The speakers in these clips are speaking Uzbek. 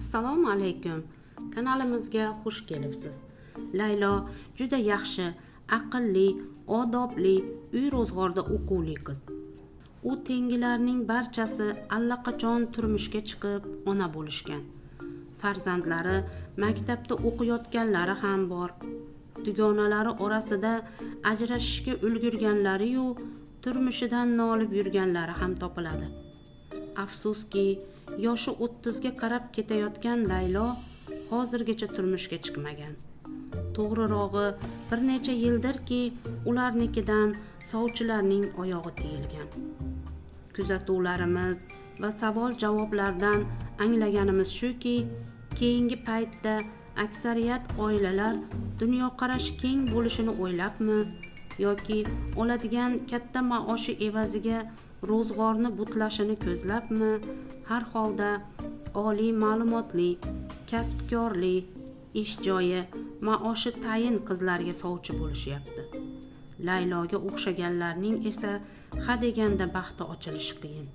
assalomu alaykum. Kanalimizga xush kelibsiz. Laylo juda yaxshi aqlli odobli uy ro'zg'orda o'quvli qiz. U tengilarning barchasi allaqachon turmushga chiqib ona bo'lishgan. Farzandlari maktabda o'qiyotganlari ham bor. Dugonalari orasida ajrashishga ulgurganlariyu turmushidan nolib yurganlari ham topiladi. Afsuski yoshi o'ttizga qarab ketayotgan laylo hozirgacha turmushga chiqmagan. To'g'rirog'i bir necha yildirki ularnikidan sovchilarning oyog'i tiyilgan. Kuzatuvlarimiz va savol javoblardan anglaganimiz shuki keyingi paytda aksariyat oilalar dunyoqarashi keng bo'lishini o'ylabmi? Yoki oladigan katta maoshi evaziga ro'zg'orni butlashini ko'zlabmi? Har holda oliy ma'lumotli kasbkorli ish joyi maoshi tayin qizlarga sovchi bo'lishyapti. Layloga o'xshaganlarning esa hadeganda baxti ochilishi qiyin.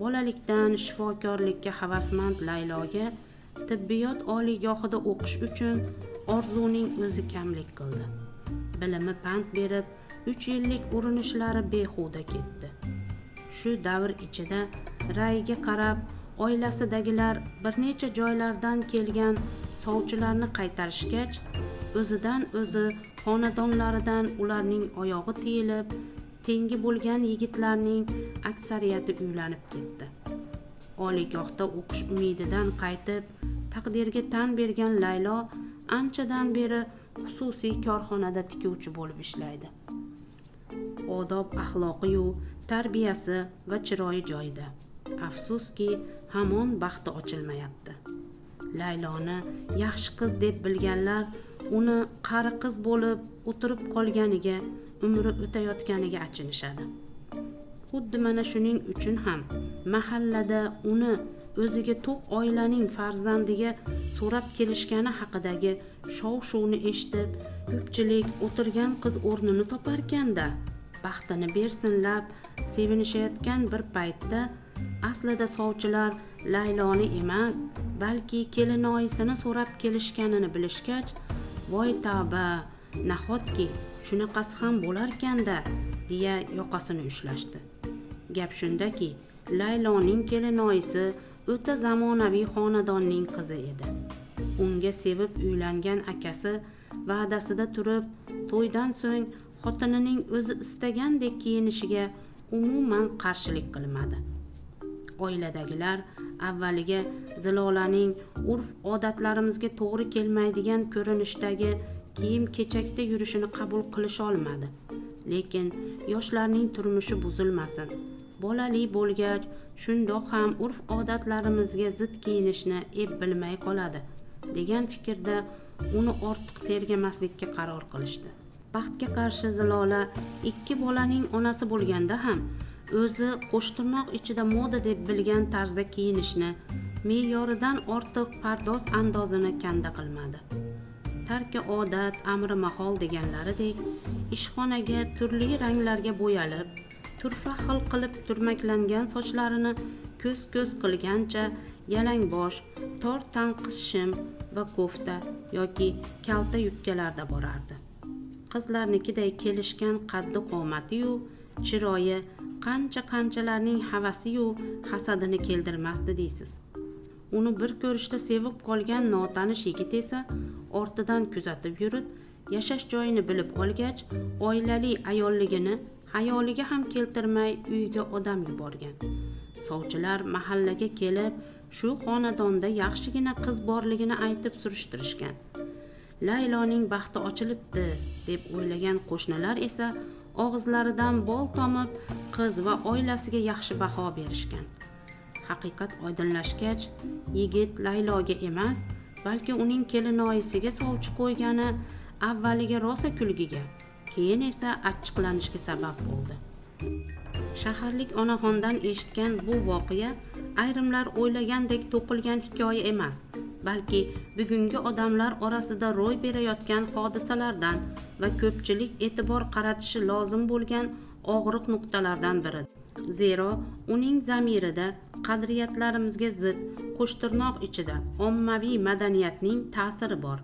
Bolalikdan shifokorlikka havasmand layloga tibbiyot oliygohida o'qish uchun orzuning o'zi kamlik qildi. Bilimi pand berib uch yillik urinishlari behuda ketdi. Shu davr ichida rayiga qarab oilasidagilar bir necha joylardan kelgan sovchilarni qaytarishgach o'zidan o'zi xonadonlaridan ularning oyog'i tiyilib tengi bo'lgan yigitlarning aksariyati uylanib ketdi. Oliygohda o'qish umididan qaytib taqdirga tan bergan laylo anchadan beri xususiy korxonada tikuvchi bo'lib ishlaydi. Odob axloqiyu tarbiyasi va chiroyi joyida. Afsuski hamon baxti ochilmayapti. Layloni yaxshi qiz deb bilganlar uni qari qiz bo'lib o'tirib qolganiga umri o'tayotganiga achinishadi. Xuddi mana shuning uchun ham mahallada uni o'ziga to'q oilaning farzandiga so'rab kelishgani haqidagi shov shuvni eshitib ko'pchilik o'tirgan qiz o'rnini toparkanda baxtini bersinlab sevinishayotgan bir paytda aslida sovchilar layloni emas balki kelinoyisini so'rab kelishganini bilishgach voy tavba nahotki shunaqasi ham bo'larkanda deya yoqasini ushlashdi. Gap shundaki layloning kelinoyisi o'ta zamonaviy xonadonning qizi edi. Unga sevib uylangan akasi va'dasida turib to'ydan so'ng xotinining o'zi istagandek kiyinishiga umuman qarshilik qilmadi. Oiladagilar avvaliga zilolaning urf odatlarimizga to'g'ri kelmaydigan ko'rinishdagi kiyim kechakda yurishini qabul qilisholmadi lekin yoshlarning turmushi buzilmasin. Bolali bo'lgach shundoq ham urf odatlarimizga zid kiyinishni ep bilmay qoladi degan fikrda uni ortiq tergamaslikka qaror qilishdi. Baxtga qarshi zilola ikki bolaning onasi bo'lganda ham o'zi qo'shtirnoq ichida moda deb bilgan tarzda kiyinishni me'yoridan ortiq pardoz andozini kanda qilmadi. Tarki odat amri mahol deganlaridek ishxonaga turli ranglarga bo'yalib turfa xil qilib turmaklangan sochlarini ko'z ko'z qilgancha yalang bosh tor tanqis shim va kofta yoki kalta yubkalarda borardi. Qizlarnikiday kelishgan qaddi qomatiyu chiroyi qancha qanchalarning havasiyu hasadini keltirmasdi deysiz. Uni bir ko'rishda sevib qolgan notanish yigit esa ortidan kuzatib yurib yashash joyini bilib olgach oilali ayolligini hayoliga ham keltirmay uyiga odam yuborgan. Sovchilar mahallaga kelib shu xonadonda yaxshigina qiz borligini aytib surishtirishgan. Layloning baxti ochilibdi deb o'ylagan qo'shnilar esa og'izlaridan bol tomib qiz va oilasiga yaxshi baho berishgan. Haqiqat oydinlashgach yigit layloga emas balki uning kelinoyisiga sovchi qo'ygani avvaliga rosa kulgiga keyin esa achchiqlanishga sabab bo'ldi. Shaharlik onaxondan eshitgan bu voqea ayrimlar o'ylagandek to'qilgan hikoya emas balki bugungi odamlar orasida ro'y berayotgan hodisalardan va ko'pchilik e'tibor qaratishi lozim bo'lgan og'riq nuqtalardan biri. Zero uning zamirida qadriyatlarimizga zid qo'shtirnoq ichida ommaviy madaniyatning ta'siri bor.